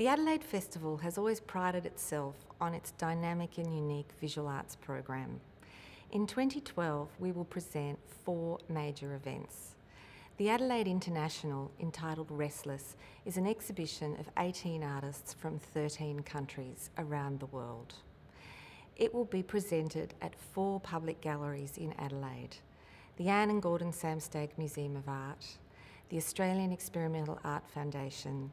The Adelaide Festival has always prided itself on its dynamic and unique visual arts program. In 2012, we will present four major events. The Adelaide International, entitled Restless, is an exhibition of 18 artists from 13 countries around the world. It will be presented at four public galleries in Adelaide the Anne and Gordon Samstag Museum of Art, the Australian Experimental Art Foundation,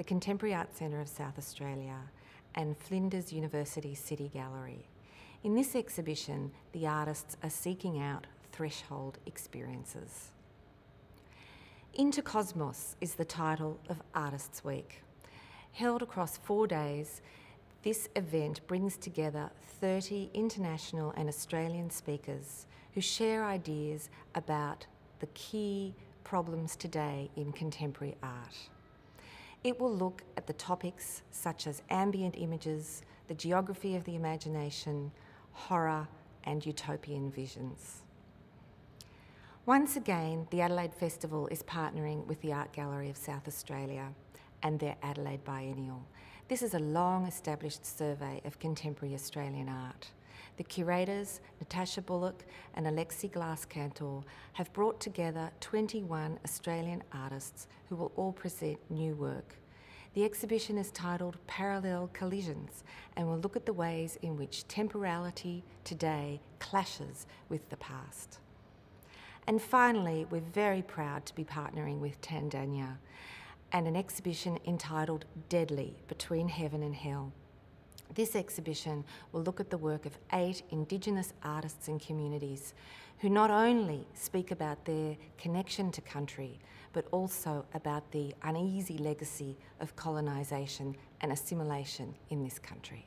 the Contemporary Art Centre of South Australia, and Flinders University City Gallery. In this exhibition, the artists are seeking out threshold experiences. Into Cosmos is the title of Artists Week. Held across four days, this event brings together 30 international and Australian speakers who share ideas about the key problems today in contemporary art. It will look at the topics such as ambient images, the geography of the imagination, horror, and utopian visions. Once again, the Adelaide Festival is partnering with the Art Gallery of South Australia and their Adelaide Biennial. This is a long established survey of contemporary Australian art. The curators, Natasha Bullock and Alexie Glass-Kantor, have brought together 21 Australian artists who will all present new work. The exhibition is titled Parallel Collisions and will look at the ways in which temporality today clashes with the past. And finally, we're very proud to be partnering with Tandanya and an exhibition entitled Deadly Between Heaven and Hell. This exhibition will look at the work of eight Indigenous artists and communities who not only speak about their connection to country, but also about the uneasy legacy of colonisation and assimilation in this country.